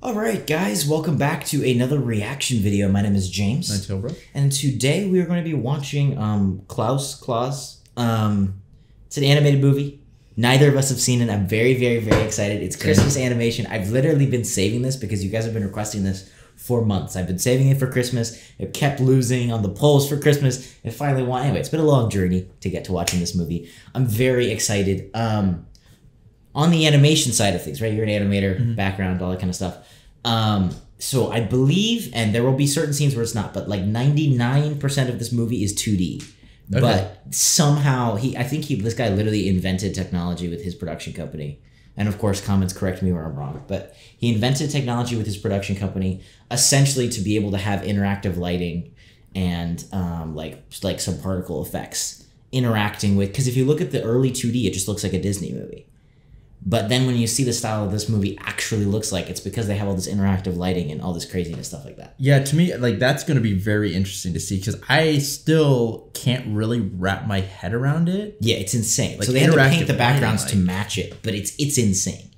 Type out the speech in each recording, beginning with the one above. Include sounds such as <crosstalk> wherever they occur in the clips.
All right, guys, welcome back to another reaction video. My name is James, Until bro. and today we are going to be watching um, Klaus Claus. Um, it's an animated movie. Neither of us have seen it. I'm very, very, very excited. It's Christmas animation. I've literally been saving this because you guys have been requesting this for months. I've been saving it for Christmas. It kept losing on the polls for Christmas. It finally won. Anyway, it's been a long journey to get to watching this movie. I'm very excited. Um, on the animation side of things, right? You're an animator, background, all that kind of stuff. Um, so I believe, and there will be certain scenes where it's not, but like 99% of this movie is 2D. Okay. But somehow he, I think he, this guy literally invented technology with his production company. And of course, comments correct me where I'm wrong, but he invented technology with his production company essentially to be able to have interactive lighting and um, like like some particle effects interacting with. Because if you look at the early 2D, it just looks like a Disney movie. But then when you see the style of this movie actually looks like, it's because they have all this interactive lighting and all this craziness stuff like that. Yeah, to me, like that's gonna be very interesting to see because I still can't really wrap my head around it. Yeah, it's insane. Like so they had to paint the backgrounds lighting, to match it, but it's it's insane.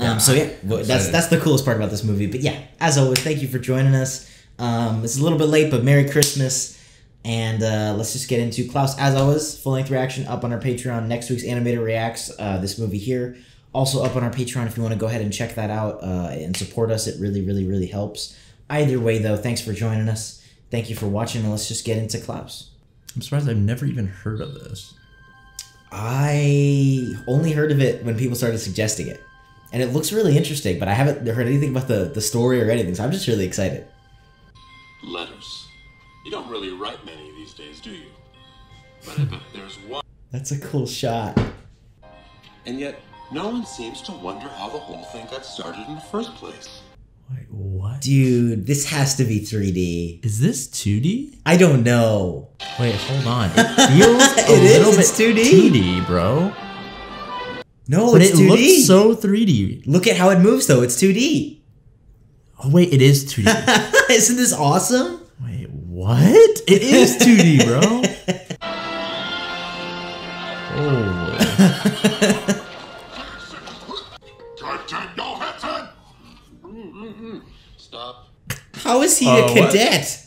Yeah, um, so yeah, that's that's the coolest part about this movie. But yeah, as always, thank you for joining us. Um, it's a little bit late, but Merry Christmas. And uh, let's just get into Klaus. As always, full length reaction up on our Patreon. Next week's Animator Reacts, uh, this movie here. Also up on our Patreon if you want to go ahead and check that out uh, and support us. It really, really, really helps. Either way, though, thanks for joining us. Thank you for watching, and let's just get into Klaus. I'm surprised I've never even heard of this. I only heard of it when people started suggesting it. And it looks really interesting, but I haven't heard anything about the, the story or anything, so I'm just really excited. letters. You don't really write many these days, do you? But I bet there's one. That's a cool shot. And yet, no one seems to wonder how the whole thing got started in the first place. Wait, what? Dude, this has to be 3D. Is this 2D? I don't know. Wait, hold on. <laughs> It feels a It is, little it's bit 2D. 2D, bro. No, But it's it 2D. looks so 3D. Look at how it moves, though. It's 2D. Oh wait, it is 2D. <laughs> Isn't this awesome? Wait, what? It is 2D, bro. <laughs> Holy. Take your heads in! Stop. How is he Uh, a what? cadet?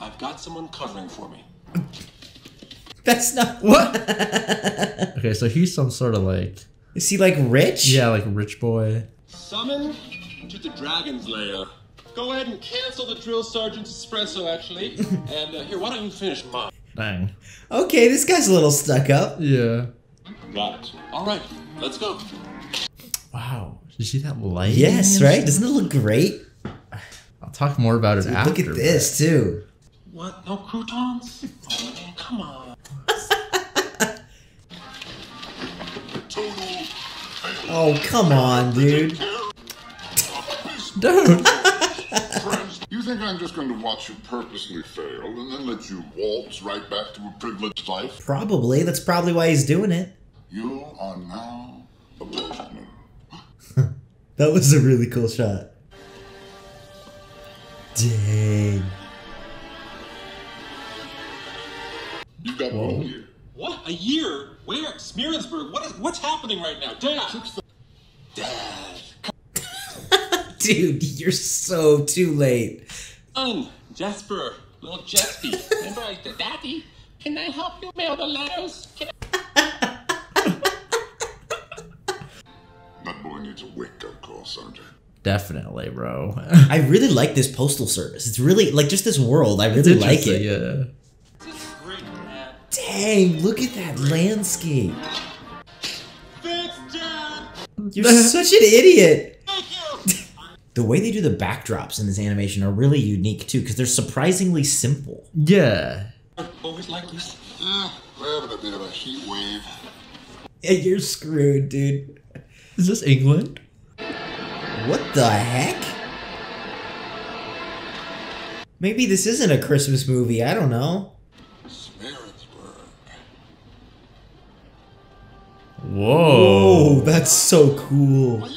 I've got someone covering for me. That's not. What? <laughs> okay, so he's some sort of like Is he like rich? yeah, like rich boy. Summon to the Dragon's Lair. Go ahead and cancel the drill sergeant's espresso, actually. and uh, here, why don't you finish mine? Dang. Okay, this guy's a little stuck up. Yeah. Got it. All right, let's go. Wow. Did you see that light? Yes, right? Doesn't it look great? I'll talk more about it after. Look at this, too. What? No croutons? Oh, man, come on. <laughs> Oh, come on, dude. but- Dude. friends. You think I'm just going to watch you purposely fail and then let you waltz right back to a privileged life? Probably. That's probably why he's doing it. You are now a postman. <laughs> That was a really cool shot. Dang. You got one year. What? A year? Where? Smeerensburg? What is, what's happening right now? Dad! Dad! Dude, you're so too late. Son! Jesper! Little Jespy! Remember I said, Daddy, can I help you mail the letters? Can That <laughs> boy needs a wake-up call, Sergeant. Definitely, bro. I really like this postal service. It's really like just this world. I really like it. Yeah. Great, Dang, look at that landscape. Thanks, Dad! You're such an idiot. Thank you! The way they do the backdrops in this animation are really unique too, because they're surprisingly simple. Yeah. Always like this. Eh, we're having a bit of a heat wave. Yeah, you're screwed, dude. Is this England? What the heck? Maybe this isn't a Christmas movie. I don't know. Smeerensburg. Whoa. Oh, that's so cool.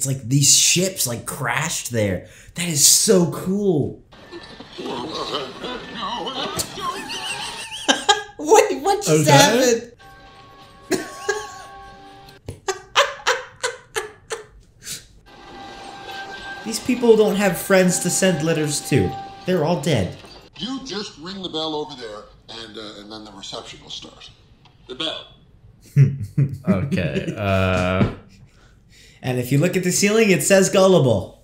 it's like these ships like crashed there. That is so cool. <laughs> what what just okay. happened? <laughs> These people don't have friends to send letters to. They're all dead. You just ring the bell over there, and uh, and then the reception will start. The bell. <laughs> okay. Uh, and if you look at the ceiling, it says gullible.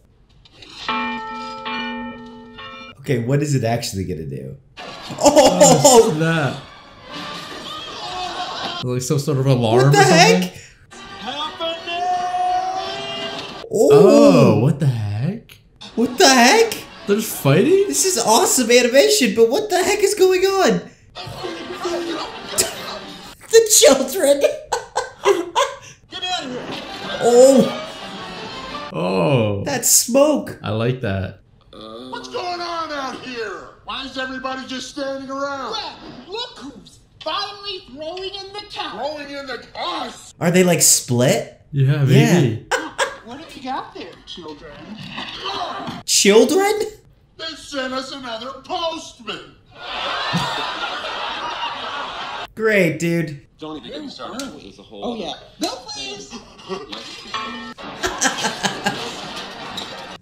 Okay, what is it actually gonna do? Oh, oh that. Like some sort of alarm what the heck? Oh, Oh, what the heck? what the heck? They're just fighting? This is awesome animation, but what the heck is going on? <laughs> the children. Get out of here! Oh, Oh, that's smoke. I like that. What's going on out here? Why is everybody just standing around? Well, look who's finally throwing in the towel. Throwing in the us. Are they like split? Yeah, maybe. What have you got there, children? Children? They sent us another postman. <laughs> Great, dude. Don't even get me started. There's a whole. Oh yeah. No, please. <laughs>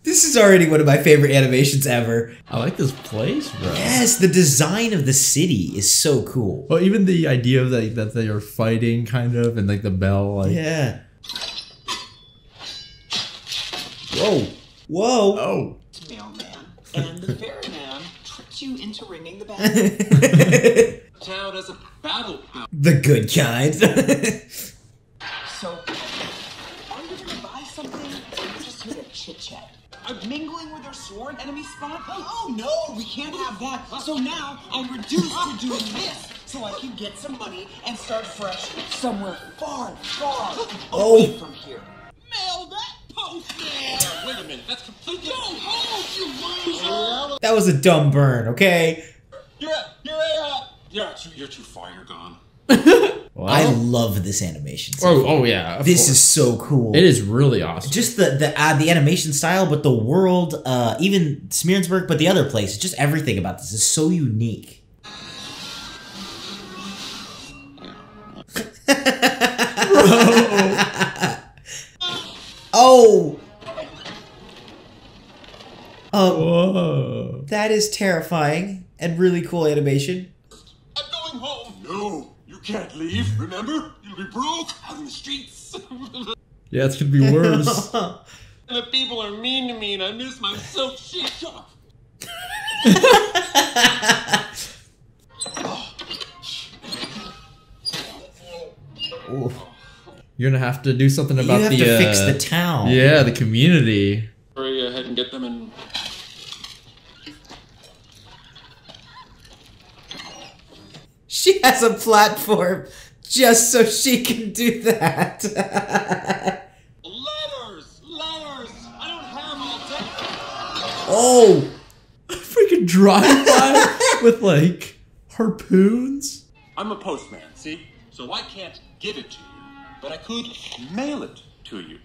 This is already one of my favorite animations ever. I like this place, bro. Yes, the design of the city is so cool. Well, even the idea of like that they are fighting, kind of, and like the bell, like Yeah. Whoa. Whoa. oh, Mailman and the ferryman tricked you into ringing the bell. <laughs> <laughs> Town as a battle bell. the good kind. <laughs> So, are you gonna buy something? Or are you just here to chit chat? I'm mingling with our sworn enemy spot? Oh no, we can't have that. So now I'm reduced to doing this so I can get some money and start fresh somewhere far, far Oh. away from here. Mail that postman! Wait a minute, that's completely. Go home, you loser! that was a dumb burn, okay? You're a, you're a, uh, uh, you're too, you're too far. You're gone. <laughs> well, I love this animation. oh, oh yeah. of this course. is so cool. It is really awesome. just the the uh, the animation style, but the world, uh, even Smeerensburg, but the other place, just everything about this is so unique. <laughs> oh, oh, Whoa. that is terrifying and really cool animation. I'm going home. No, you can't leave. Remember, you'll be broke. Out in the streets. <laughs> Yeah, it's gonna be worse. <laughs> the people are mean to me, and I miss my silk sheet. Shut up. <laughs> You're gonna have to do something about You about have the to fix uh, the town. Yeah, the community. Hurry ahead and get them and. She has a platform just so she can do that. Letters! Letters! I don't have all day. oh, Freaking drive by <laughs> with like harpoons. I'm a postman, see? So I can't give it to you, but I could mail it to you.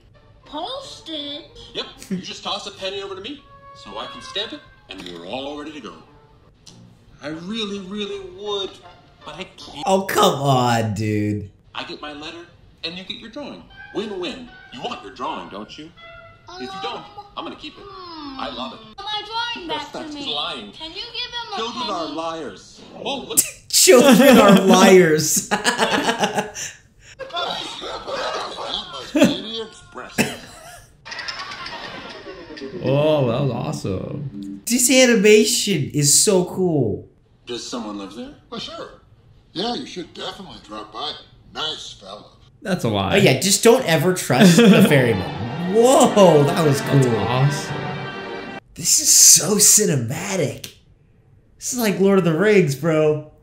Postage? Yep, you just toss a penny over to me, so I can stamp it, and we're all ready to go. I really, really would, but I can't. oh, come on, dude. I get my letter, and you get your drawing. Win-win. You want your drawing, don't you? If you don't, I'm gonna keep it. Hmm. I love it. Am I drawing that to me? lying. Can you give him a Children are liars. Oh, look. <laughs> Children are liars. That must be the express. Oh, that was awesome. this animation is so cool. Does someone live there? well, sure. Yeah, you should definitely drop by. Nice fella. That's a lie. But yeah, just don't ever trust the <laughs> ferryman. Whoa, that was cool. Awesome. This is so cinematic. This is like Lord of the Rings, bro.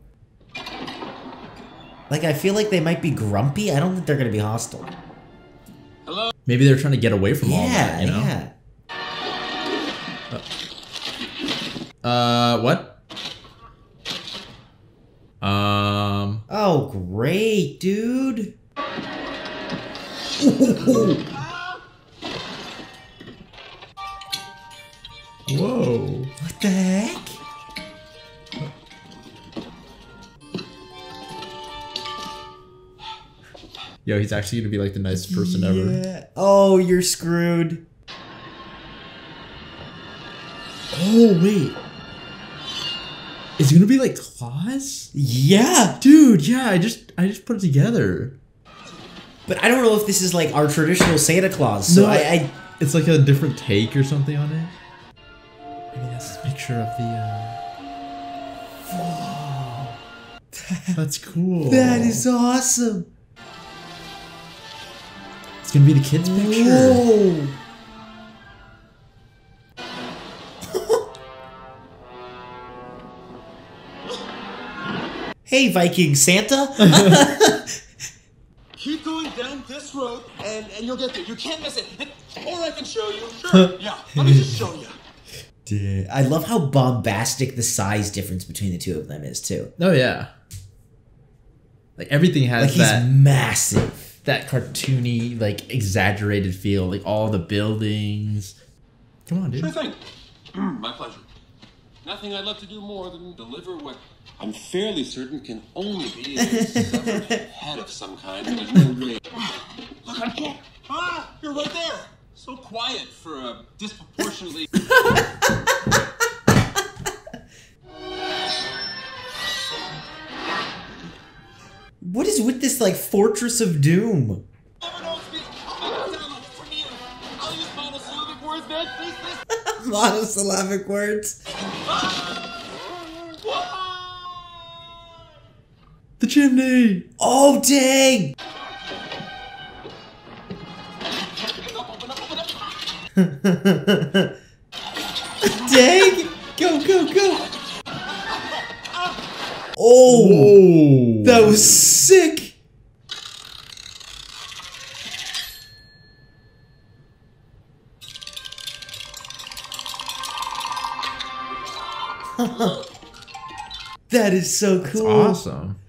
Like, I feel like they might be grumpy. I don't think they're gonna be hostile. Hello? Maybe they're trying to get away from all that, you know? yeah. Uh, what? Um, Oh, great, dude. whoa. What the heck? Yo, he's actually gonna be like the nicest person ever. Oh, you're screwed. Oh wait. Is it gonna be like claws? Yeah, Dude, yeah, I just I just put it together. but I don't know if this is like our traditional Santa Claus. So No, I, I It's like a different take or something on it. Maybe that's a picture of the uh That's cool. <laughs> that is awesome. It's gonna be the kid's picture. Whoa. Hey, Viking Santa. <laughs> Keep going down this road, and, and you'll get there. You can't miss it. Or I can show you. Sure. yeah, let me just show you. Dude, I love how bombastic the size difference between the two of them is too. Oh yeah. Like everything has Like he's that massive. that cartoony, like exaggerated feel. Like all the buildings. Come on, dude. Sure thing. <clears throat> My pleasure. Nothing I'd love to do more than deliver what I'm fairly certain can only be a severed <laughs> head of some kind. There's no way. Look, I'm kidding. Ah, you're right there. So quiet for a disproportionately. <laughs> What is with this like Fortress of Doom? Never know <laughs> chimney. Oh dang! dang! Go go go! Oh, Oh, that was sick. <laughs> that is so cool. awesome.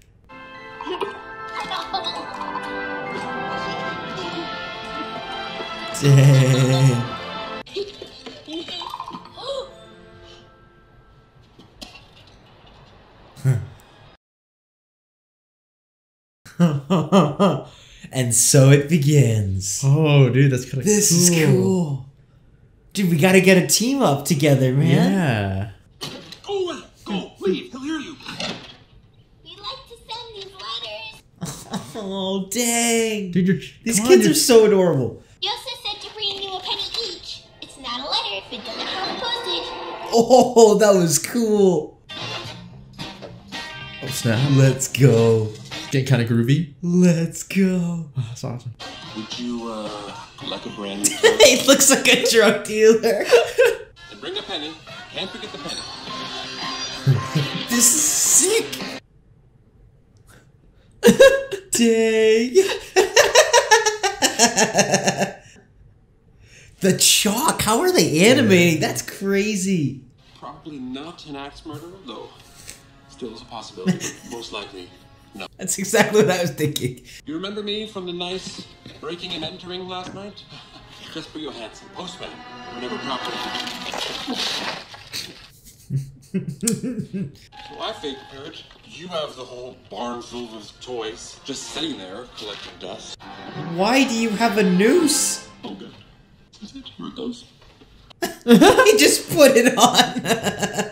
Dang. <laughs> and so it begins. Oh, dude, that's kind of This is cool. Dude, we gotta get a team up together, man. Yeah. Go away. Go. Leave. He'll hear you. We like to send these letters. <laughs> Oh, dang. Dude, you're, These come on, kids you're- are so adorable. Oh, that was cool. Oh, snap. Let's go. Getting kind of groovy. Let's go. Oh, that's awesome. Would you, uh, like a brand new <laughs> He looks like a drug dealer. And bring a penny. Can't forget the penny. <laughs> This is sick. <laughs> Dang. the chalk. How are they animating? That's crazy. Probably not an axe murderer, though. Still is a possibility. <laughs> Most likely, no. That's exactly what I was thinking. You remember me from the nice breaking and entering last night? <laughs> Jesper Johansson, postman. Whenever properly. <laughs> so I fake appeared. You have the whole barn filled with toys, just sitting there collecting dust. Why do you have a noose? Oh, good. Is it? Here it goes. <laughs> he just put it on. <laughs>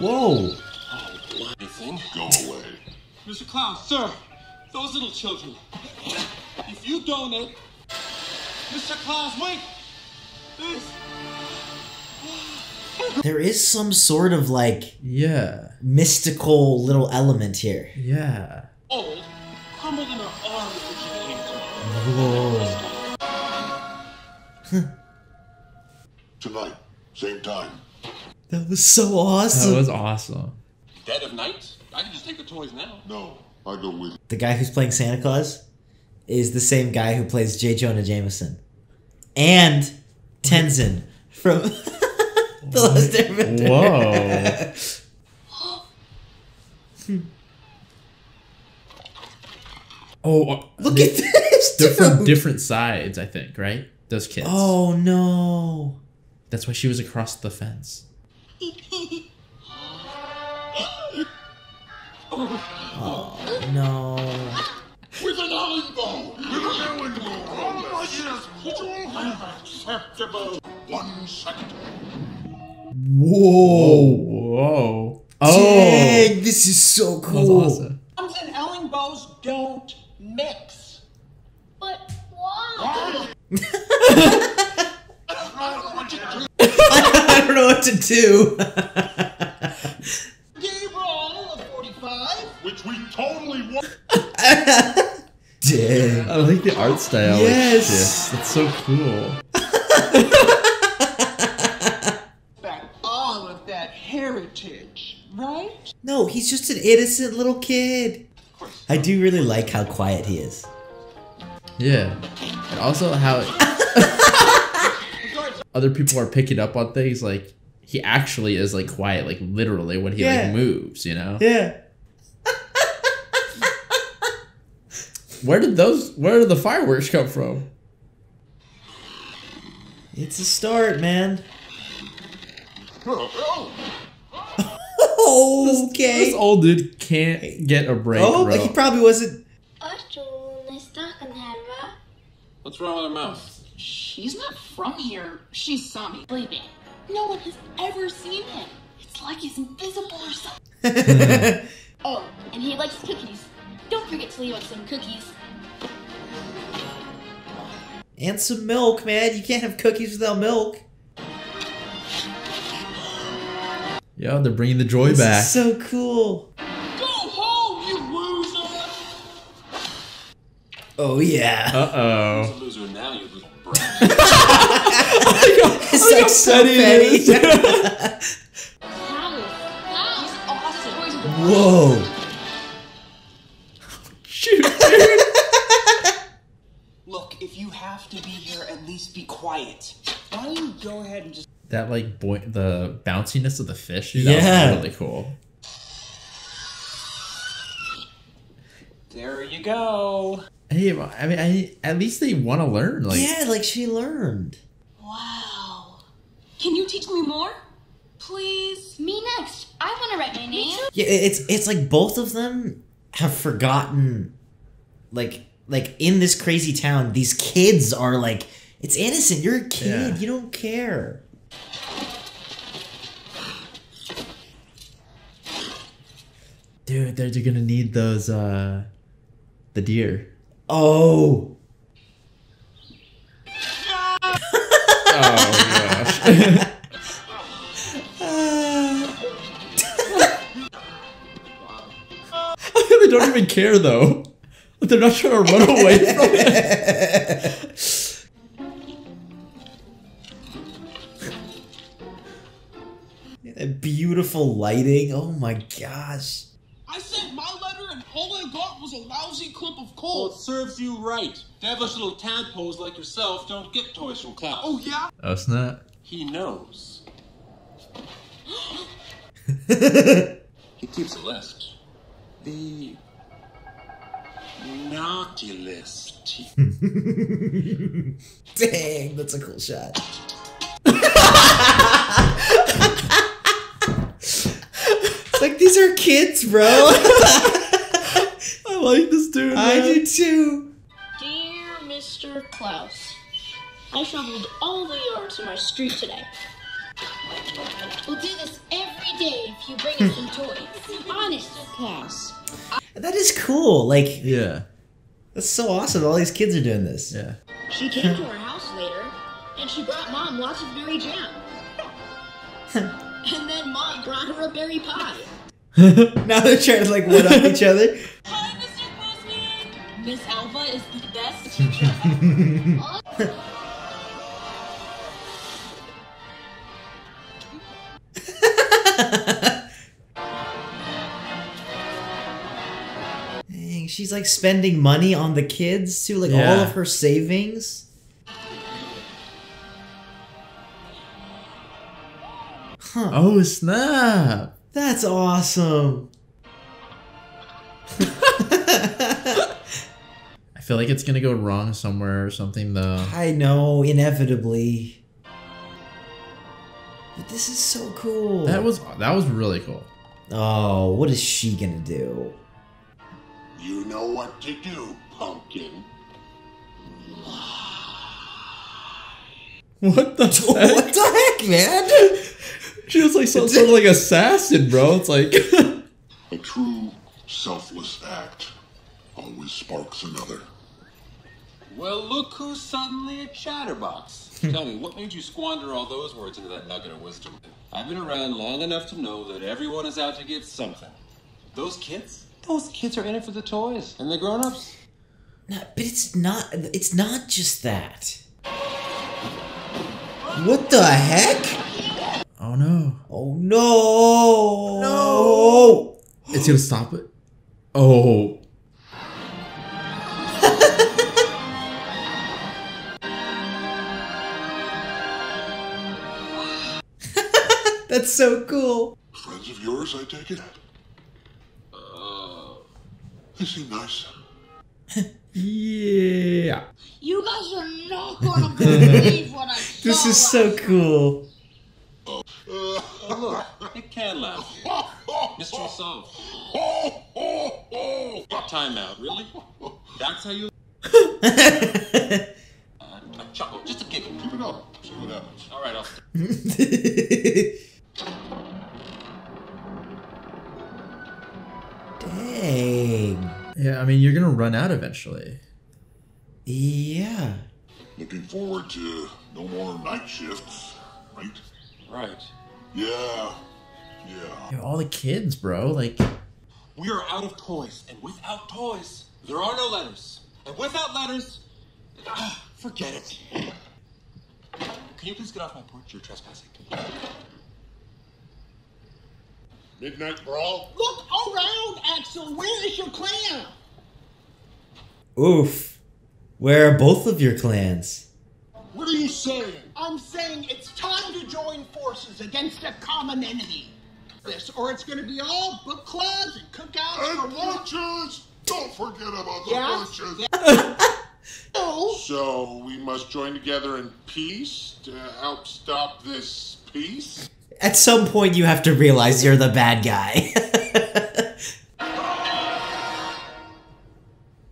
Whoa. Oh, bloody thing. Go away. Mr. Klaus, sir, those little children. If you donate. Mr. Klaus, wait! This. There is some sort of like Yeah. mystical little element here. Yeah. Old, crumbled in her Whoa. <laughs> Tonight, same time. That was so awesome. That was awesome. Dead of night? I can just take the toys now. No, I go with the guy who's playing Santa Claus is the same guy who plays J. Jonah Jameson. And Tenzin from <laughs> The Last Airbender. Whoa. <laughs> oh, uh, Look they- at this. They're from different sides, I think, right? Those kids. Oh no. That's why she was across the fence. <laughs> oh No. With an Ellingboe! With an olive bow! Unacceptable. One second. Whoa. Whoa. Oh. Dang, this is so That cool. was awesome. Bombs and Ellingboes don't mix. But why? I don't know what to do. Gabriel of 45. Which we totally want. Dang. I like the art style. like, Yes. shit. That's so cool. Back all of that heritage, right? No, he's just an innocent little kid. I do really like how quiet he is. Yeah. And also how <laughs> other people are picking up on things like he actually is like quiet, like literally when he Yeah. like moves, you know? Yeah. Where did those where did the fireworks come from? It's a start, man. Oh, okay. This old dude can't get a break, oh, bro. he probably wasn't. Arthur, nästa här What's wrong with her mouth? She's not from here. She saw me. Believe me. No one has ever seen him. It's like he's invisible or something. <laughs> Oh, and he likes cookies. Don't forget to leave us some cookies. And some milk, man. You can't have cookies without milk. Yo, they're bringing the joy This back. is so cool. Oh yeah. uh oh. He's a loser now, you little brat. <laughs> it's like so petty. Klaus. Klaus. Whoa. Shoot. <laughs> Look, if you have to be here, at least be quiet. Why don't you go ahead and just. that like boy the bounciness of the fish, dude, Yeah. that was really cool. There you go. Hey, I mean, I, at least they want to learn. Like, yeah, like she learned. Wow. Can you teach me more? Please? Me next. I want to write my name. Yeah, it's it's like both of them have forgotten, like like in this crazy town, these kids are like, it's innocent. You're a kid. Yeah. You don't care. dude, they're gonna need those, uh, the deer. Oh, <laughs> Oh gosh. they don't even care though. They're not trying to run away from it. that <laughs> beautiful lighting. Oh my gosh. I sent my letter, and all I got was a lousy clip of coal. Well, it serves you right. Devilish little tadpoles like yourself don't get toys from Klaus. Oh, yeah? Oh snap! He knows. <laughs> he keeps a list. The naughty list. <laughs> Dang, that's a cool shot. <laughs> it's like these are kids, bro. <laughs> I like this dude. I man. do too. Dear Mr. Klaus, I shoveled all the yards in my street today. We'll do this every day if you bring us some toys. Honest, Klaus. That is cool. Like Yeah, that's so awesome. All these kids are doing this. yeah. She came to our house later, and she brought Mom lots of berry jam. <laughs> and then Mom brought her a berry pie. <laughs> Now they're trying to like one up each other. Hi, Mr. Postman. Miss Alva is the best <laughs> teacher. <laughs> Dang, she's like spending money on the kids too, like all of her savings. Huh. Oh snap! That's awesome. <laughs> I feel like it's gonna go wrong somewhere or something though. I know, inevitably. But this is so cool. That was that was really cool. Oh, what is she gonna do? You know what to do, pumpkin. What the <laughs> what heck? the heck, man? She was like some sort of like assassin, bro. It's like <laughs> A true selfless act always sparks another. Well, look who's suddenly a chatterbox. <laughs> Tell me, what made you squander all those words into that nugget of wisdom? I've been around long enough to know that everyone is out to get something. Those kids? Those kids are in it for the toys. And the grown-ups? No, but it's not. It's not just that. What the heck? Oh no. Oh no! No! It's gonna stop it. Oh. <laughs> That's so cool. Friends of yours, I take it? Uh, they seem nice. <laughs> Yeah. You guys are not gonna believe what I <laughs> saw. This is so cool. Oh, look, it can laugh. Mystery solved. Time out, really? That's how you... uh, <laughs> a chuckle, just a giggle. Keep it up. See what happens. All right, I'll... Dang. Yeah, I mean you're gonna run out eventually. Yeah. Looking forward to no more night shifts, right? Right. Yeah. Yeah. You know, all the kids, bro. Like We are out of toys, and without toys, there are no letters. And without letters, ah, forget it. Can you please get off my porch? You're trespassing. Midnight brawl? Look around, Axel. Where is your clan? Oof. Where are both of your clans? What are you saying? I'm saying it's time to join forces against a common enemy. This, or it's going to be all book clubs and cookouts And for more. porches! Don't forget about the Yes. porches. Oh, So we must join together in peace to help stop this peace? At some point, you have to realize you're the bad guy.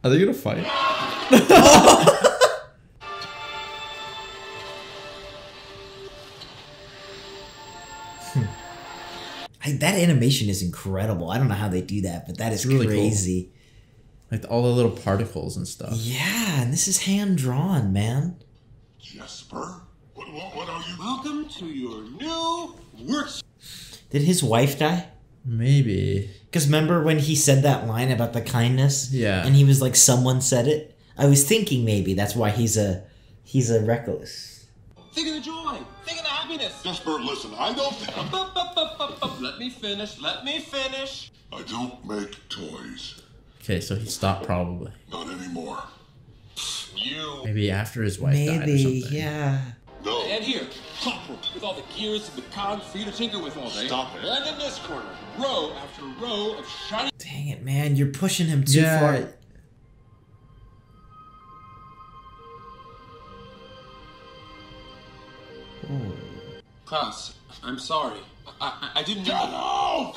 Are they gonna fight? <laughs> <laughs> I- that animation is incredible. I don't know how they do that, but that is really cool. crazy. Like all the little particles and stuff. Yeah, and this is hand drawn, man. Jesper? What, what, what are you? Welcome to your new work. Did his wife die? Maybe. Because remember when he said that line about the kindness? Yeah. And he was like, "Someone said it." I was thinking maybe that's why he's a he's a reckless. Think of the joy. Think of the happiness. Jesper, listen, I don't. Let me finish. Let me finish. I don't make toys. Okay, so he stopped probably. Not anymore. You. Maybe after his wife died or Maybe, something. yeah. No. And here, clockwork with all the gears and the cogs for you to tinker with all day. Stop it. And in this corner, row after row of shiny. Dang it, man! You're pushing him too Yeah. far. Klaus, I'm sorry. I, I, I didn't Get out!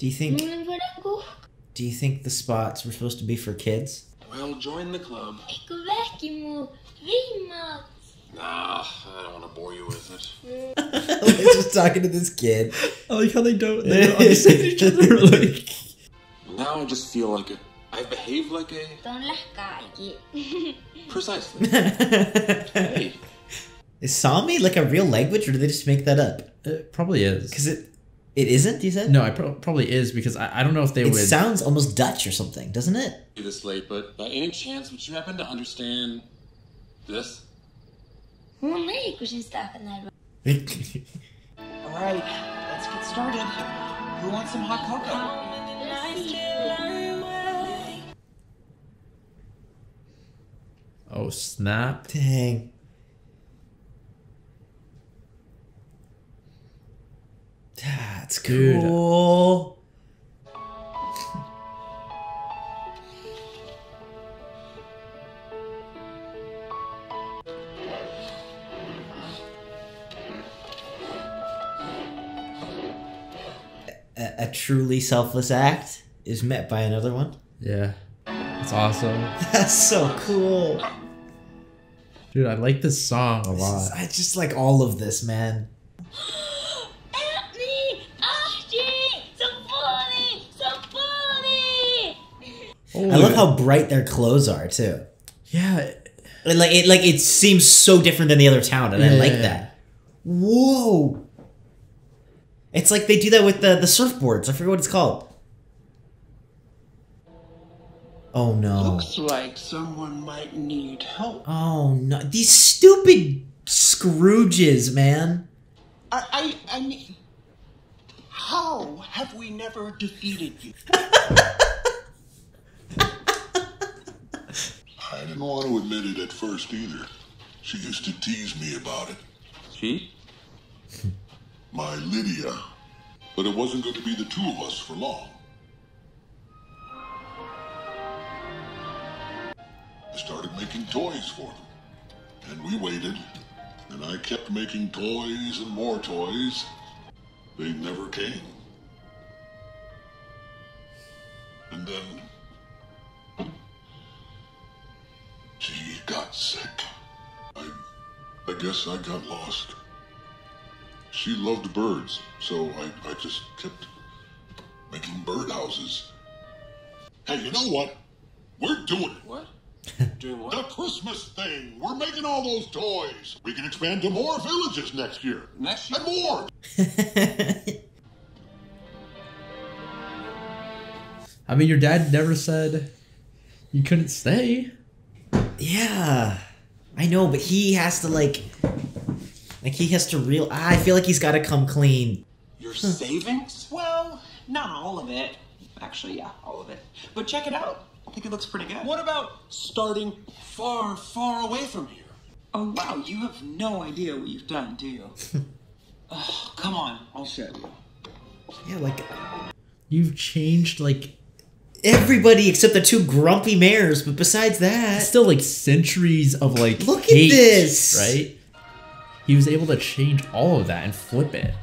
Do you think? Moving for that go? Do you think the spots were supposed to be for kids? Well, join the club. Ecco vecchio, mo. Rima. Nah, I don't want to bore you with it. <laughs> Just talking to this kid. I like how they don't, they don't understand each <laughs> other. Like, Now I just feel like a. I behave like a. Don't las calle. Precisely. <laughs> hey, Is Sami like a real language, or did they just make that up? it probably is. Because it it isn't. You said No, it pro- probably is because I, I don't know if they It would. sounds almost Dutch or something, doesn't it? this late, but by any chance would you happen to understand this? Hon är ju sin stackare nerv. all right. Let's get started. Who wants some hot cocoa? oh snap! Dang. That's Dude. cool. A, a truly selfless act is met by another one. Yeah, that's awesome. <laughs> That's so cool. Dude, I like this song a lot. I just like all of this, man. Help me! Archie! Somebody! Somebody! Oh, I love how bright their clothes are too. Yeah. Like it, like it seems so different than the other town, and I like that. Whoa! It's like they do that with the the surfboards. I forget what it's called. Oh no! Looks like someone might need help. Oh no! These stupid Scrooges, man. I, I, I mean, how have we never defeated you? <laughs> didn't want to admit it at first either. She used to tease me about it. She? <laughs> My Lydia. But it wasn't going to be the two of us for long. I started making toys for them. And we waited. And I kept making toys and more toys. They never came. And then. Guess I got lost. She loved birds, so I, I just kept making birdhouses. Hey, you know what? We're doing it. What? <laughs> Doing what? The? Christmas thing. We're making all those toys. We can expand to more villages next year. Next year? And more. <laughs> I mean, your dad never said you couldn't stay. Yeah, I know, but he has to like, like he has to real. I feel like he's got to come clean. Your savings? Well, not all of it. Actually, yeah, all of it. But check it out. I think it looks pretty good. What about starting far, far away from here? Oh, wow, you have no idea what you've done, do you? <laughs> oh, come on, I'll show you. Yeah, like You've changed like everybody except the two grumpy mayors. But besides that, still like centuries of like Look at this. right? He was able to change all of that and flip it.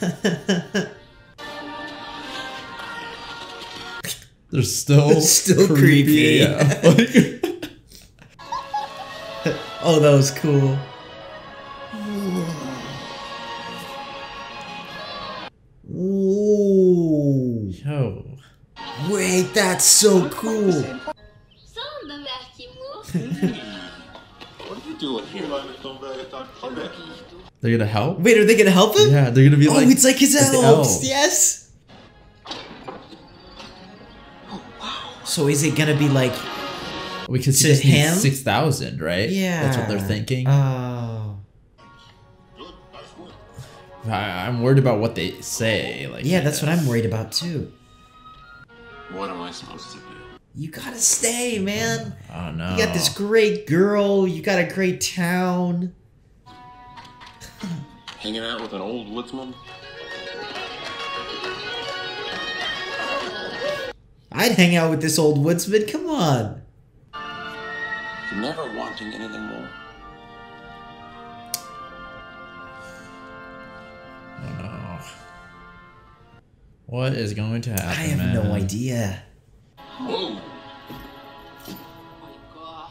<laughs> They're still It's still creepy. Yeah. <laughs> Oh, that was cool. Wait, that's so cool. Some the vacuum. <laughs> What are you doing here? They're gonna help? Wait, are they gonna help him? Yeah, they're gonna be Oh, like Oh, it's like his it's the elves. elves. Yes. So is it gonna be like? We to he just him? six thousand, right? Yeah. That's what they're thinking. Oh. Good. Nice work. I, I'm worried about what they say. Like Yeah, that's what I'm worried about too. What am I supposed to do? You gotta stay, man. Oh no. You got this great girl. You got a great town. Hanging out with an old woodsman? I'd hang out with this old woodsman. Come on. Never wanting anything more. What is going to happen? I have man? no idea. Whoa. Oh,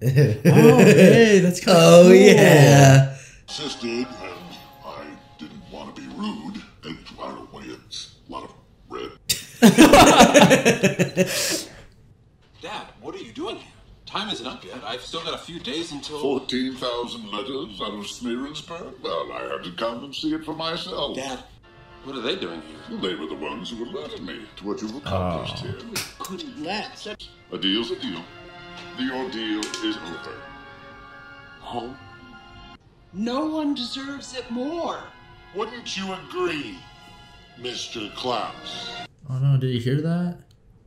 hey, that's kind of <laughs> Oh yeah. Insisted, and I didn't want to be rude. And I don't know what it's a lot of red. <laughs> Dad, what are you doing here? Time isn't up yet. I've still got a few days until. 14,000 letters out of Smeerensburg? Well, I had to come and see it for myself. Dad, what are they doing here? They were the ones who alerted me to what you've accomplished oh. here. Couldn't let such. A deal's a deal. The ordeal is over. Home? No one deserves it more. Wouldn't you agree, Mr. Klaus? Oh no, did you hear that?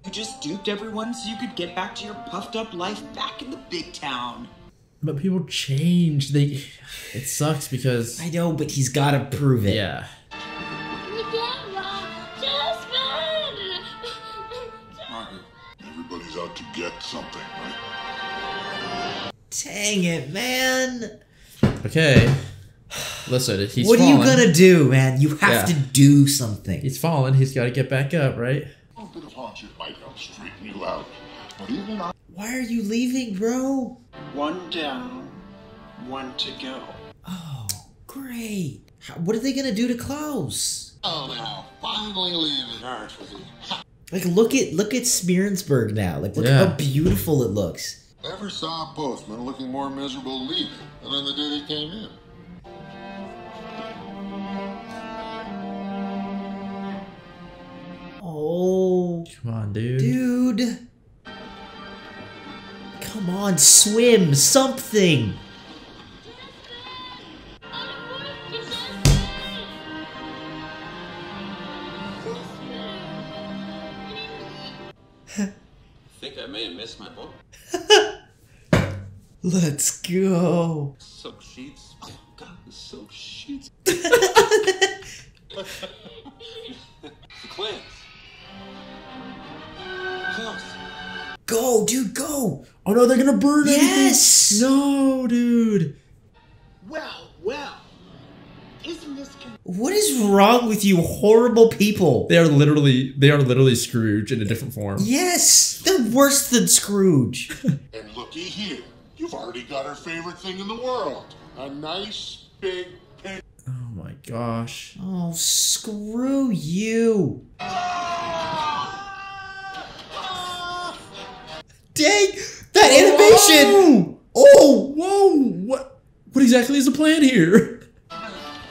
You just duped everyone so you could get back to your puffed up life back in the big town. But people change. They it sucks because I know, but he's gotta prove it. yeah. Dang it, man. Okay. Listen, he's what fallen. are you gonna do, man? You have Yeah. to do something. He's fallen. He's got to get back up, right? A bit of hardship might help straighten you out. But even I. Why are you leaving, bro? One down, one to go. Oh, great. How, what are they gonna do to Klaus? Oh, now, finally leaving, aren't we? Like, look at look at Smeerensburg now. Like, look Yeah. how beautiful it looks. Never saw a postman looking more miserable leaving than on the day they came in. Oh, Come on, dude. dude. Come on, swim something. I <laughs> think I may have missed my boat. <laughs> Let's go. Silk sheets. Oh, God, the silk sheets. <laughs> the clams. Close. Go, dude, go. Oh no, they're gonna burn everything. Yes. No, dude. Well, well. Isn't this What is wrong with you, horrible people? They are literally they are literally Scrooge in a different form. Yes, they're worse than Scrooge. <laughs> And looky here, you've already got our favorite thing in the world a nice big pig. Oh my gosh. oh, screw you. Dang, that animation. Oh, Whoa! What? What exactly is the plan here? oh,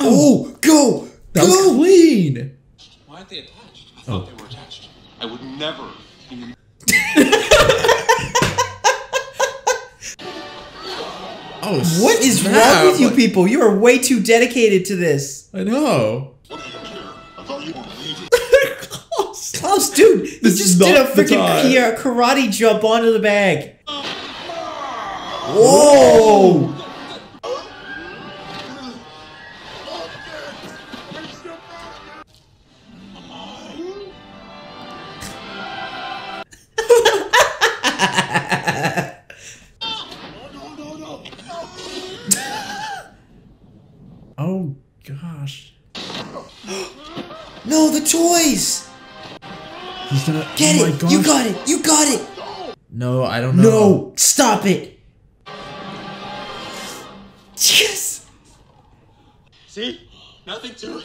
oh go, That was go. clean. Why aren't they attached? I thought oh. they were attached. I would never. Oh, What is snap. wrong with you people? You are way too dedicated to this. I know. What do you care? I thought you were leaving. Klaus, dude, he This just did a freaking karate jump onto the bag. Whoa! Get oh it! You got it! You got it! No, I don't know. No! Stop it! Yes! See? Nothing to it.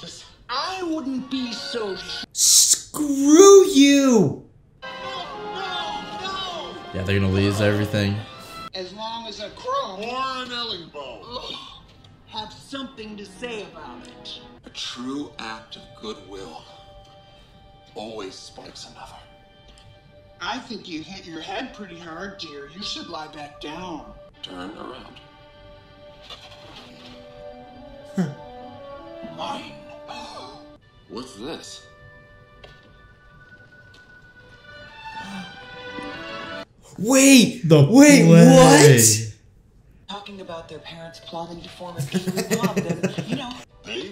Just. I wouldn't be so Screw you! Yeah, they're gonna lose everything. as long as a crow Or an Ellingboe. have something to say about it. A true act of goodwill always spikes another. I think you hit your head pretty hard, dear. You should lie back down. Turn around. <laughs> Mine. What's this? Wait! The Wait, play. what? Talking about their parents plotting to form a peace with <laughs>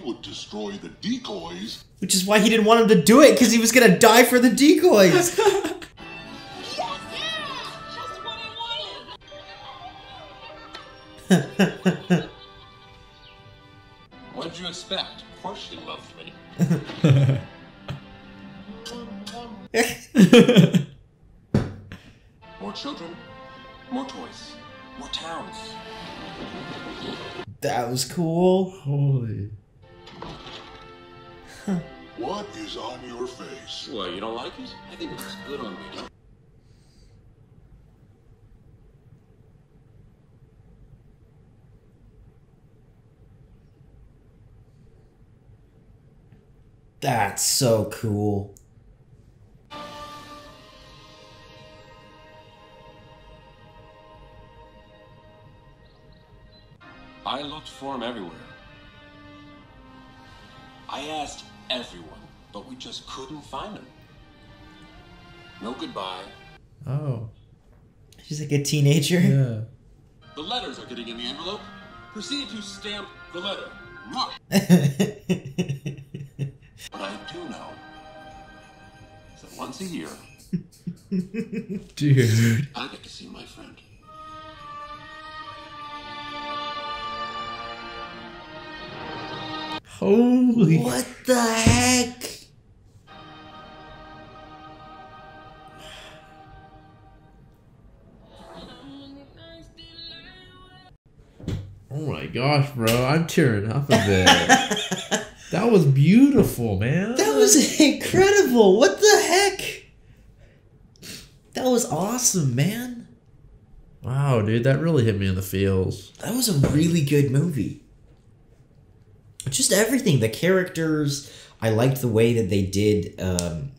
would destroy the decoys. Which is why he didn't want him to do it, because he was gonna die for the decoys. <laughs> What I. What did you expect? Of course she loved me. <laughs> More children, more toys, more towns. that was cool. Holy. What is on your face? Well, you don't like it? I think it looks good on me. That's so cool. I looked for him everywhere. I asked everyone, but we just couldn't find him. No goodbye. Oh. She's like a teenager. Yeah. The letters are getting in the envelope. Proceed to stamp the letter. Mark. What <laughs> I do know that once a year, <laughs> Dude. I get to see my friend. Holy. what the heck? Oh my gosh, bro. I'm tearing up a bit. <laughs> that was beautiful, man. That was incredible. What the heck? That was awesome, man. Wow, dude. That really hit me in the feels. That was a really good movie. Just everything. The characters. I liked the way that they did um,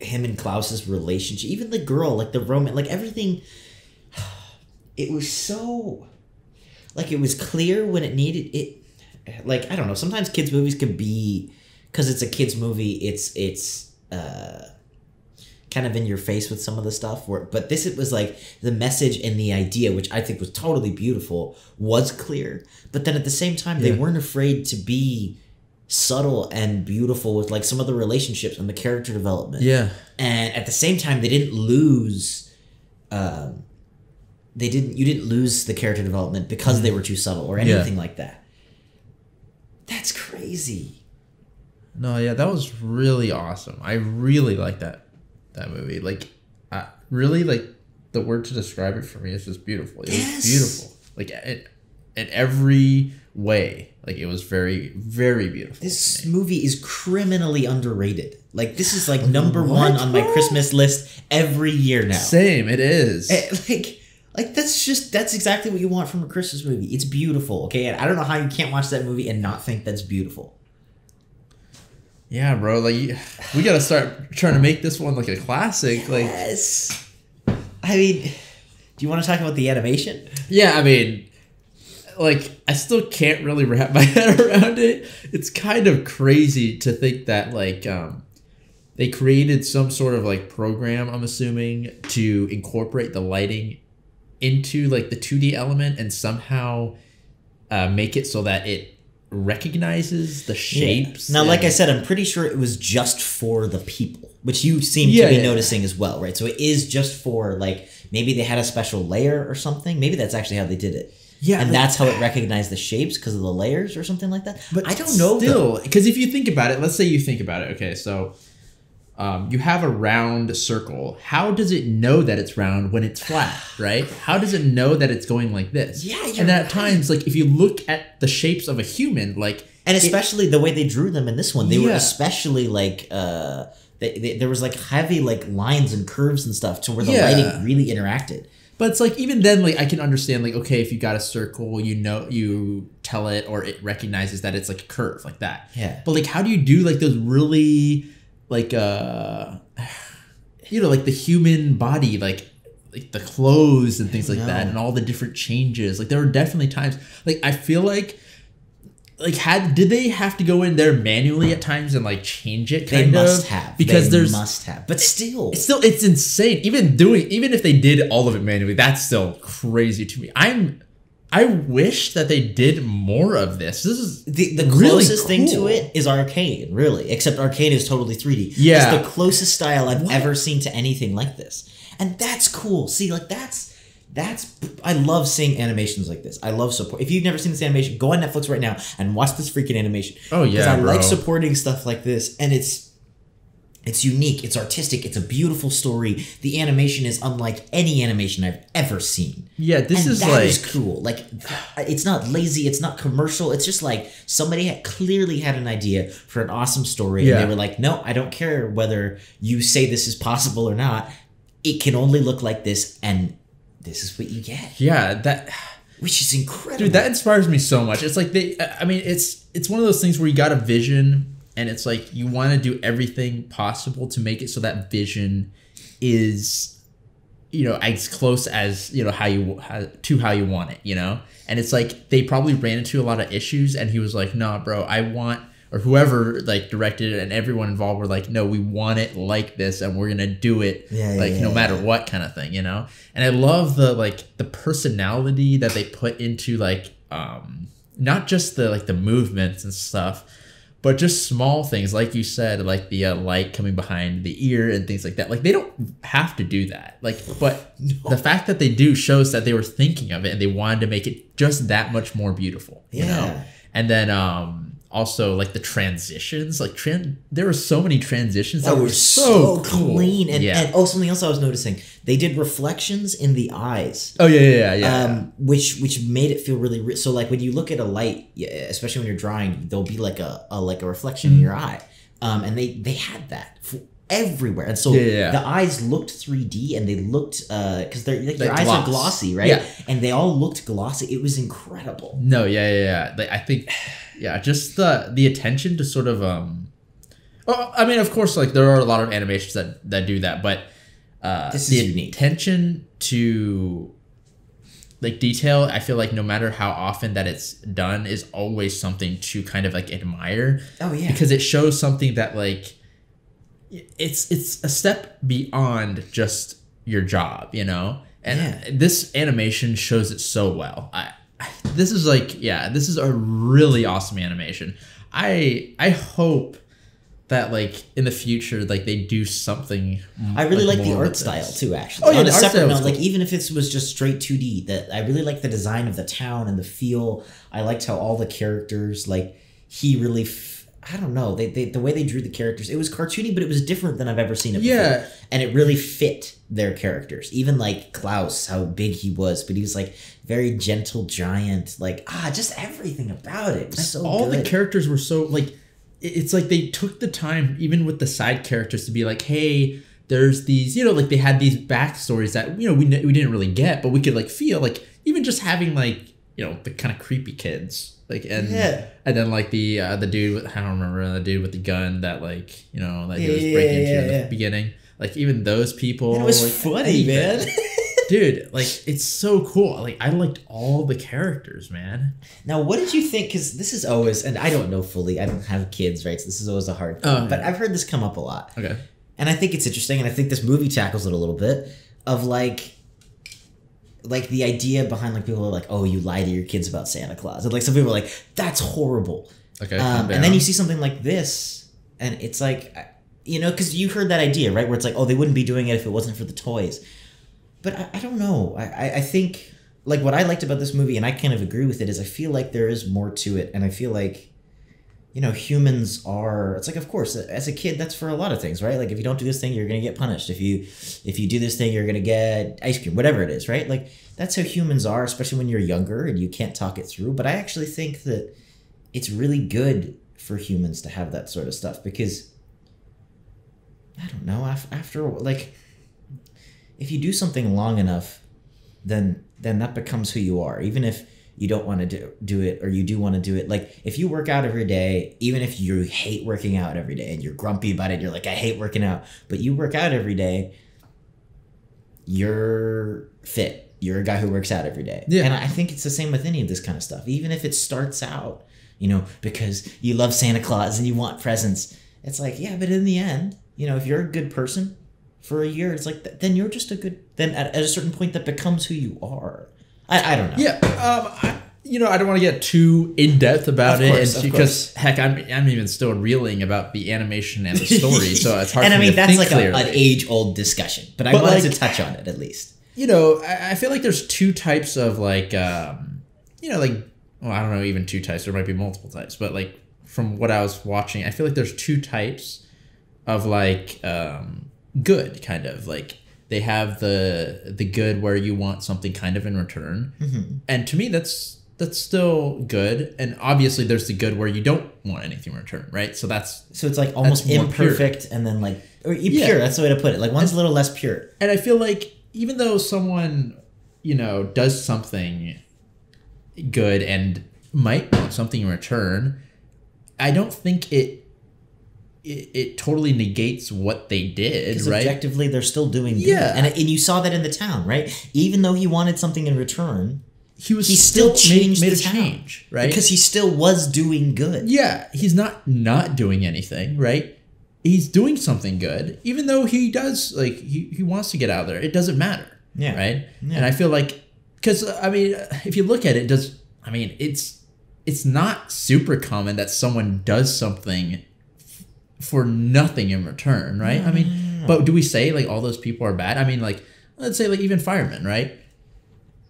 him and Klaus's relationship. Even the girl, like the romance, like everything. <sighs> It was so. Like it was clear when it needed it. Like I don't know. Sometimes kids movies can be because it's a kids movie. It's it's. uh kind of in your face with some of the stuff where but this it was like the message and the idea which i think was totally beautiful was clear. But then at the same time they weren't afraid to be subtle and beautiful with like some of the relationships and the character development. Yeah. and at the same time they didn't lose um they didn't you didn't lose the character development because they were too subtle or Yeah. anything like that. That's crazy. No, yeah, that was really awesome. I really like that that movie. Like, I really like the word to describe it for me is just beautiful. It Yes. was beautiful. Like it, in every way. Like it was very, very beautiful. This movie is criminally underrated. Like this is like number What, one on my? Christmas list every year now. Same, it is. Eh, Like, like that's just that's exactly what you want from a Christmas movie. It's beautiful, okay? And I don't know how you can't watch that movie and not think that's beautiful. Yeah, bro. Like we gotta start trying to make this one like a classic. Like, Yes. I mean, do you want to talk about the animation? yeah, I mean, like I still can't really wrap <laughs> my head around it. It's kind of crazy to think that like um they created some sort of like program, I'm assuming, to incorporate the lighting into like the 2D element and somehow uh, make it so that it recognizes the shapes. Now, like I said, I'm pretty sure it was just for the people, which you seem Yeah, to be yeah. noticing as well, right? So it is just for like maybe they had a special layer or something. Maybe that's actually how they did it. Yeah, and that's how it recognized the shapes because of the layers or something like that. But I don't know. Still, because if you think about it, let's say you think about it. Okay, so um, you have a round circle. How does it know that it's round when it's flat, <sighs> right? How does it know that it's going like this? Yeah, you're and at right. times, like if you look at the shapes of a human, like and it- especially the way they drew them in this one, they were especially like uh, they, they, there was like heavy like lines and curves and stuff to where the Yeah. lighting really interacted. But it's like even then, like I can understand, like okay, if you got a circle, you know, you tell it or it recognizes that it's like a curve, like that. Yeah. But like, how do you do like those really, like uh, <sighs> you know, like the human body, like like the clothes and things like that, and all the different changes. Like there were definitely times, like I feel like. Like had did they have to go in there manually at times and like change it? They Kind must have because They there's must have, but still, it's still it's insane. Even doing even if they did all of it manually, that's still crazy to me. I'm I wish that they did more of this. This is The, the really closest thing to it is Arcane, really. Except Arcane is totally 3D. Yeah. It's the closest style I've What? ever seen to anything like this. And that's cool. See, like that's that's I love seeing animations like this. I love support. If you've never seen this animation, go on Netflix right now and watch this freaking animation. Oh, yeah, Because I bro. like supporting stuff like this and it's it's unique, it's artistic, it's a beautiful story. The animation is unlike any animation I've ever seen. Yeah, this And is that like is cool. Like, it's not lazy. It's not commercial. It's just like somebody had clearly had an idea for an awesome story, Yeah. and they were like, "No, I don't care whether you say this is possible or not. It can only look like this, and this is what you get." yeah, that Which is incredible. dude that inspires me so much. It's like they I mean it's it's one of those things where you got a vision and it's like you want to do everything possible to make it so that vision is you know as close as you know how you how, to how you want it you know? And it's like they probably ran into a lot of issues and he was like nah bro i want or whoever like directed it and everyone involved were like no we want it like this and we're gonna do it Yeah, yeah, like no yeah, matter what kind of thing you know? And i love the like the personality that they put into like um not just the like the movements and stuff but just small things like you said like the uh, light coming behind the ear and things like that like they don't have to do that like but the fact that they do shows that they were thinking of it and they wanted to make it just that much more beautiful you know Yeah. and then um also like the transitions, like tran- there were so many transitions that That were were so, so, cool. clean, and, yeah. and oh, something else I was noticing: they did reflections in the eyes. oh yeah, yeah, yeah, yeah. um, which which made it feel really ri- so like when you look at a light especially when you're drawing there'll be like a, a like a reflection Mm-hmm. in your eye um, and they they had that everywhere and so Yeah, yeah, the eyes looked 3d and they looked uh because they're like your Like eyes gloss. are glossy right and they all looked glossy it was incredible No, yeah, yeah, yeah. Like, I think, yeah, just the the attention to sort of um. Oh, I mean, of course, like there are a lot of animations that that do that, but uh, This the attention to like detail. I feel like no matter how often that it's done, is always something to kind of like admire. Oh, yeah. because it shows something that like it's it's a step beyond just your job, you know. And Yeah. this animation shows it so well. I this is like yeah, this is a really awesome animation. I I hope that like in the future like they do something. I really like, the more art style too. Actually, Oh, yeah, on the a separate note, like even if it was just straight two D, that I really like the design of the town and the feel. I liked how all the characters, like he really, f- I don't know, they, they the way they drew the characters. It was cartoony, but it was different than I've ever seen it. Yeah. before. and it really fit their characters. Even like Klaus, how big he was, but he was like very gentle giant. Like ah, just everything about it was so all good. the characters were so like it's like they took the time even with the side characters to be like hey there's these you know like they had these backstories that you know we, we didn't really get but we could like feel like even just having like you know the kind of creepy kids like and Yeah. and then like the uh, the dude with, I don't remember the dude with the gun that like you know that he Yeah, was yeah, breaking yeah, into in the yeah. beginning like even those people it was like, funny, man. <laughs> dude like it's so cool like I liked all the characters man Now, what did you think? Because this is always, and I don't know fully. I don't have kids, right? So this is always a hard thing. Oh, but. I've heard this come up a lot, okay and I think it's interesting. And I think this movie tackles it a little bit of like, like the idea behind like people are like, oh, you lie to your kids about Santa Claus, and like some people are like, that's horrible. okay Um, and then you see something like this, and it's like, you know, because you heard that idea, right? Where it's like, oh, they wouldn't be doing it if it wasn't for the toys. But I, I don't know. I, I, I think, like, what I liked about this movie, and I kind of agree with it, is I feel like there is more to it. And I feel like, you know, humans are, it's like, of course, as a kid, that's for a lot of things, right? Like, if you don't do this thing, you're to get punished. If you, if you do this thing, you're to get ice cream, whatever it is, right? Like, that's how humans are, especially when you're younger and you can't talk it through. But I actually think that it's really good for humans to have that sort of stuff because I don't know af- after like if you do something long enough then then that becomes who you are even if you don't want to do, do it or you do want to do it like if you work out every day even if you hate working out every day and you're grumpy about it you're like I hate working out but you work out every day you're fit you're a guy who works out every day Yeah. and I think it's the same with any of this kind of stuff even if it starts out you know, because you love Santa Claus and you want presents. It's like, yeah, but in the end, you know, if you're a good person for a year, it's like, th- then you're just a good, then at, at a certain point that becomes who you are. I, I don't know. Yeah, um, I, you know, I don't want to get too in depth about Of it, course, of because heck, I'm I'm even still reeling about the animation and the story, so it's hard. <laughs> and I me mean, that's like a, an age old discussion, but I But, wanted like- to touch on it at least. you know, I, I feel like there's two types of like, um, you know, like, well, I don't know, even two types. There might be multiple types, but like from what I was watching, I feel like there's two types of like um, good, kind of like they have the the good where you want something kind of in return, Mm-hmm. and to me that's that's still good. And obviously, there's the good where you don't want anything in return, right? So that's So it's like almost imperfect and then like, or e- Yeah. pure, that's the way to put it. Like one's a little less pure. and I feel like even though someone, you know, does something good and might want something in return, I don't think it it, it totally negates what they did, right? objectively, they're still doing good. Yeah. And, and you saw that in the town, right? Even though he wanted something in return, he was he still, still made, changed made the a town. change, right? Because he still was doing good. yeah, he's not not doing anything, right? He's doing something good, even though he does like he, he wants to get out of there. It doesn't matter, Yeah. right? Yeah. And I feel like because I mean, if you look at it, does I mean it's it's not super common that someone does something for nothing in return, right? I mean, mm. but do we say like all those people are bad? I mean, like let's say like even firemen, right?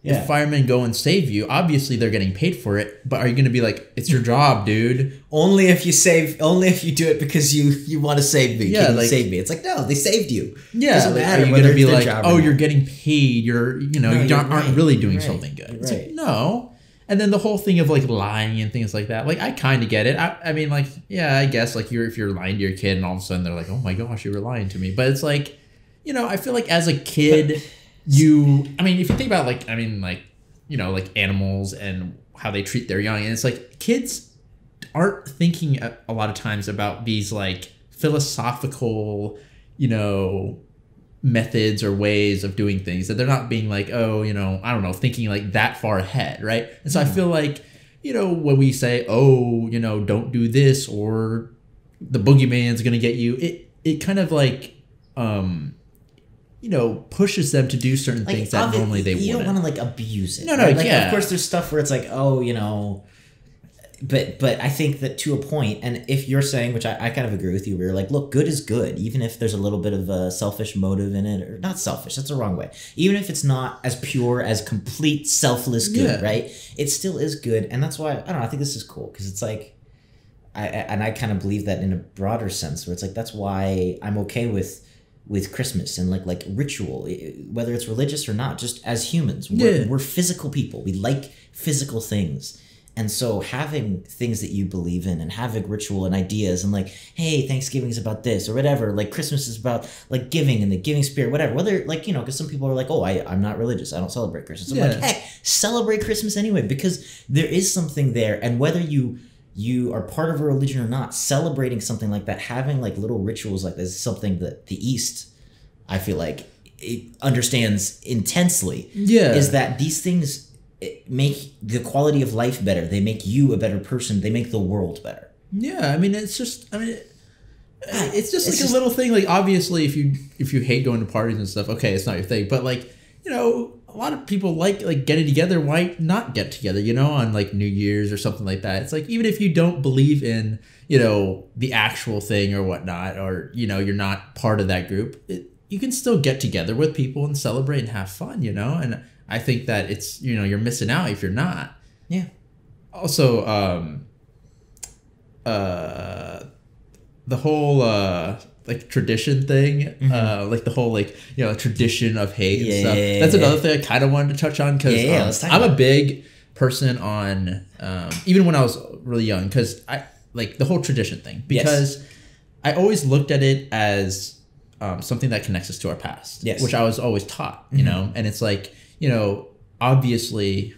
Yeah. If firemen go and save you, obviously they're getting paid for it. But are you going to be like, it's your job, dude? Only if you save. Only if you do it because you you want to save me. Yeah, like- save me. It's like no, they saved you. Yeah, Doesn't like, matter are you going to be like, oh, you're getting paid. You're, you know, No, you you're aren't, right. really doing right. something good. It's like, no. And then the whole thing of like lying and things like that. Like I kind of get it. I, I mean, like yeah, I guess like you're if you're lying to your kid and all of a sudden they're like, oh my gosh, you were lying to me. But it's like, you know, I feel like as a kid, you. I mean, if you think about like, I mean, like, you know, like animals and how they treat their young, and it's like kids aren't thinking a, a lot of times about these like philosophical, you know, methods or ways of doing things that they're not being like, oh, you know, I don't know, thinking like that far ahead, right? And so I feel like, you know, when we say, oh, you know, don't do this or the boogeyman's gonna get you, it it kind of like um you know, pushes them to do certain things that normally they you wouldn't. don't want to like abuse it. No, no, right? like, yeah. Of course, there's stuff where it's like, oh, you know, but but I think that to a point, and if you're saying, which I, I kind of agree with you, where you're like, look, good is good, even if there's a little bit of a selfish motive in it, or not selfish, that's the wrong way. Even if it's not as pure as complete selfless good, Yeah. right? It still is good, and that's why I don't know. I think this is cool because it's like. I, I- and I kind of believe that in a broader sense, where it's like that's why I'm okay with with Christmas and like like ritual, eh, whether it's religious or not. Just as humans, we're, Yeah. we're physical people. We like physical things, and so having things that you believe in and having ritual and ideas and like, hey, Thanksgiving is about this or whatever. Like Christmas is about like giving and the giving spirit, whatever. Whether like you know, because some people are like, oh, I I'm not religious. I don't celebrate Christmas. I'm like, heck, celebrate Christmas anyway because there is something there, and whether you you are part of a religion or not, celebrating something like that, having like little rituals like this is something that the East, I feel like, it understands intensely. Yeah. Is that these things make the quality of life better. They make you a better person. They make the world better. Yeah, I mean, it's just, I mean, ah, it's just It's like just- a little thing. Like, obviously, if you if you hate going to parties and stuff, okay, it's not your thing. But like, you know, a lot of people like like getting together. Why not get together? You know, on like New Year's or something like that. It's like even if you don't believe in you know the actual thing or whatnot, or you know you're not part of that group, it, you can still get together with people and celebrate and have fun. You know, and I think that it's you know you're missing out if you're not Yeah. also um uh the whole uh like tradition thing uh like the whole like you know tradition of hate and stuff Mm-hmm. Yeah. that's another thing i kind of wanted to touch on because Yeah, yeah, let's i'm a big person on um even when i was really young because i like the whole tradition thing Yes. because i always looked at it as um, something that connects us to our past Yes. Mm-hmm. which i was always taught you know and it's like you know obviously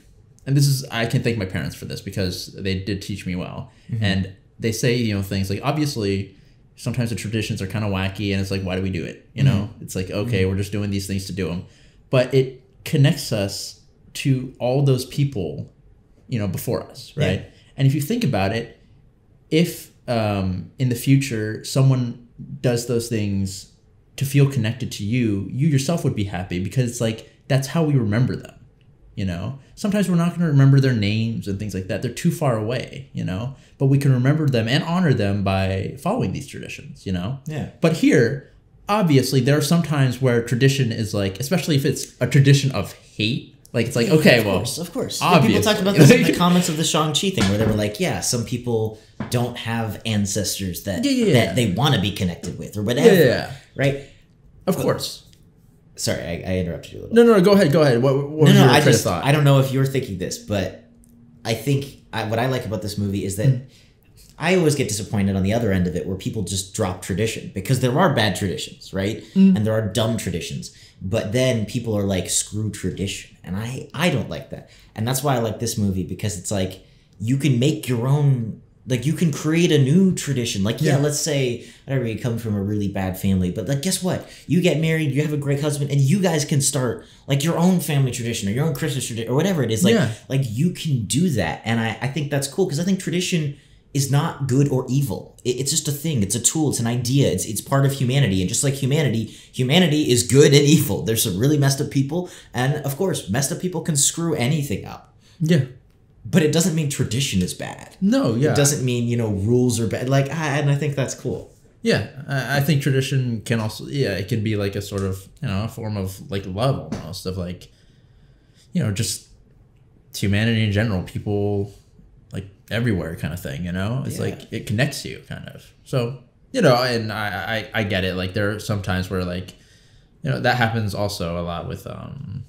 and this is I can thank my parents for this because they did teach me well. Mm-hmm. And they say, you know, things like obviously sometimes the traditions are kind of wacky and it's like why do we do it? You know? Mm-hmm. It's like okay, we're just doing these things to do them. But it connects us to all those people, you know, before us, Yeah. right? And if you think about it, if um, in the future someone does those things to feel connected to you, you yourself would be happy because it's like that's how we remember them. You know, sometimes we're not going to remember their names and things like that. They're too far away, you know, but we can remember them and honor them by following these traditions, you know? Yeah. But here, obviously, there are some times where tradition is like, especially if it's a tradition of hate, like it's like, okay, of well, course, of course. Yeah, People talked about this in the comments of the <laughs> Shang-Chi thing where they were like, yeah, some people don't have ancestors that Yeah, yeah, that they want to be connected with or whatever. Yeah, yeah, Right? of course. Sorry, I, I interrupted you a little. No, no, no, go ahead, go ahead. What, what no, no, I just, thought? I don't know if you're thinking this, but I think I, what I like about this movie is that I always get disappointed on the other end of it where people just drop tradition because there are bad traditions, right? Mm-hmm. And there are dumb traditions. But then people are like, screw tradition. And I I don't like that. And that's why I like this movie because it's like you can make your own like you can create a new tradition. Like, yeah, Yeah. let's say whatever you come from a really bad family, but like guess what? You get married, you have a great husband, and you guys can start like your own family tradition or your own Christmas tradition or whatever it is. Like Yeah. like you can do that. And I, I think that's cool because I think tradition is not good or evil. It- it's just a thing. It's a tool. It's an idea. It's it's part of humanity. And just like humanity, humanity is good and evil. There's some really messed up people, and of course, messed up people can screw anything up. yeah. But it doesn't mean tradition is bad. No, yeah. It doesn't mean you know rules are bad. Like, I, and I think that's cool. Yeah, I I think tradition can also yeah it can be like a sort of you know a form of like love almost of like you know, just humanity in general, people like everywhere kind of thing, you know? It's Yeah. like it connects you kind of. So, you know, and I, I I get it. Like there are some times where like you know, that happens also a lot with um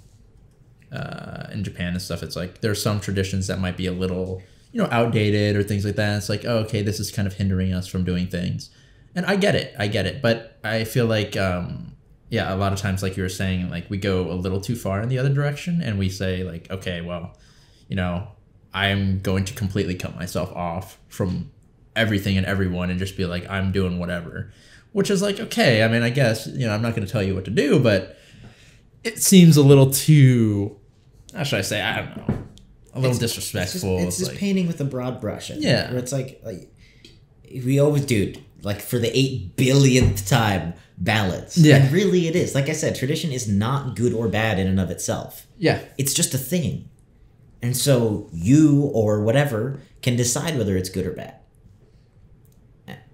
uh in Japan and stuff. It's like there's some traditions that might be a little, you know, outdated or things like that. It's like, oh, okay, this is kind of hindering us from doing things. And I get it. I get it. But I feel like um yeah, a lot of times like you were saying, like we go a little too far in the other direction and we say like, okay, well, you know, I'm going to completely cut myself off from everything and everyone and just be like, I'm doing whatever. Which is like, okay, I mean, I guess, you know, I'm not going to tell you what to do, but it seems a little too, how should I say? I don't know. A little It's disrespectful. it's just like, painting with a broad brush. I think, Yeah. Where it's like, like we always, dude, like for the eight billionth time, balance. Yeah. And really it is. Like I said, tradition is not good or bad in and of itself. yeah. It's just a thing. And so you or whatever can decide whether it's good or bad.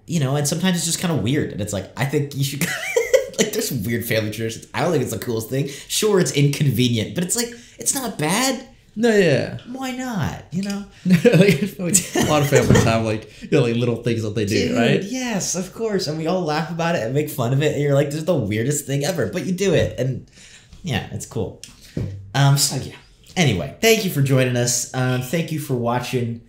You know, and sometimes it's just kind of weird. And it's like, I think you should. <laughs> like, there's some weird family traditions. I don't think it's the coolest thing. Sure, it's inconvenient, but it's like, it's not bad. No, yeah. Why not? You know? <laughs> like, like a lot of families have like, you know, like little things that they do, Dude, right? Yes, of course. And we all laugh about it and make fun of it. And you're like, this is the weirdest thing ever. But you do it. And yeah, it's cool. Um, so yeah. Anyway, thank you for joining us. Um, thank you for watching.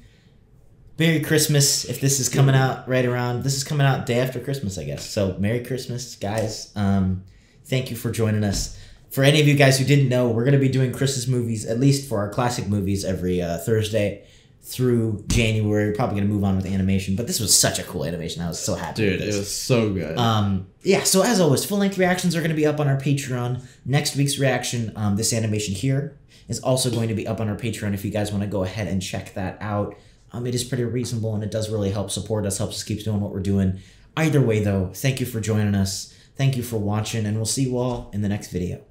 Merry Christmas. If this is coming out right around this is coming out day after Christmas, I guess. So Merry Christmas, guys. Um, thank you for joining us. For any of you guys who didn't know, we're gonna be doing Christmas movies, at least for our classic movies, every uh, Thursday through January. We're probably gonna move on with animation, but this was such a cool animation. I was so happy. Dude, it was so good. Um, yeah, so as always, full length reactions are going to be up on our Patreon. Next week's reaction, um, this animation here, is also going to be up on our Patreon if you guys want to go ahead and check that out. Um, it is pretty reasonable and it does really help support us, helps us keep doing what we're doing. Either way, though, thank you for joining us. Thank you for watching, and we'll see you all in the next video.